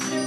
Two.